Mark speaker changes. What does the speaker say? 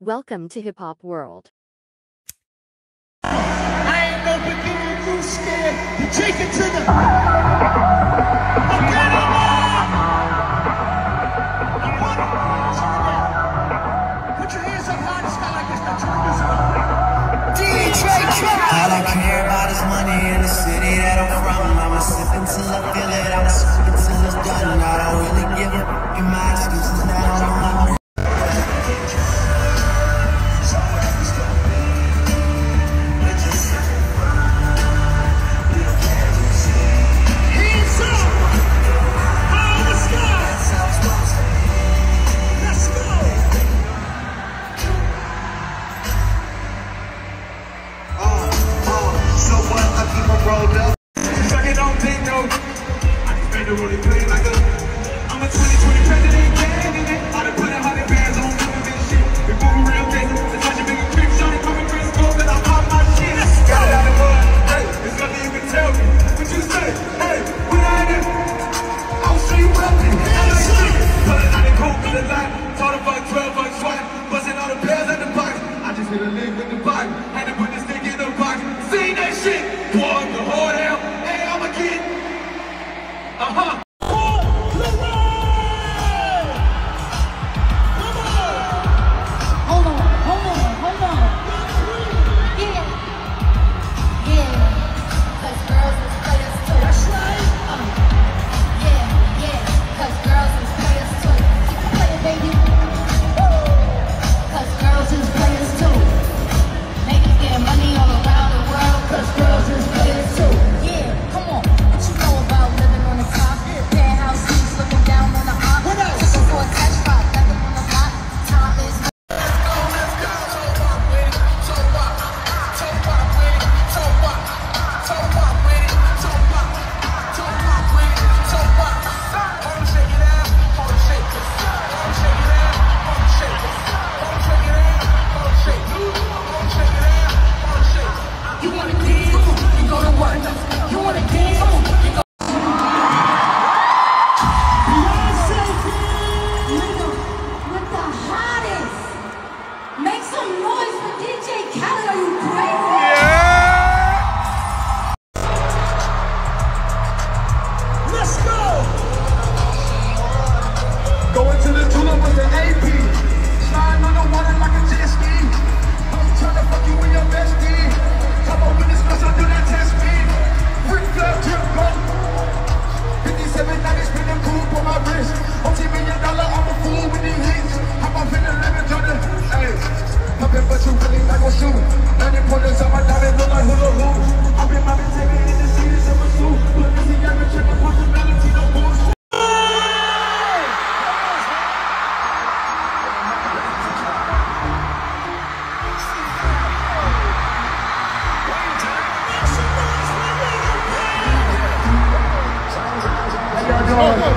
Speaker 1: Welcome to Hip Hop World. I
Speaker 2: ain't no you scared to take it to the. I'm
Speaker 3: care about money in the city that I'm from. Sip until
Speaker 4: I just made the rolling play like a. I'm a 2020 president, gang in it. I done put a hundred bands on doing shit. Before we real cases, it's such a big creep. Shawty coming Chris Cole, that I pop my shit. Got it out of blood. Hey, there's nothing you can tell me. What you say? Hey, when I in I'll show you what I'm. I'm like shit. It out of coke, cut it out. Taught a fuck, 12 fuck, swat. Busting all the pairs at the box. I just hit a league with the bike.
Speaker 1: DJ Khaled, are you
Speaker 4: Mike.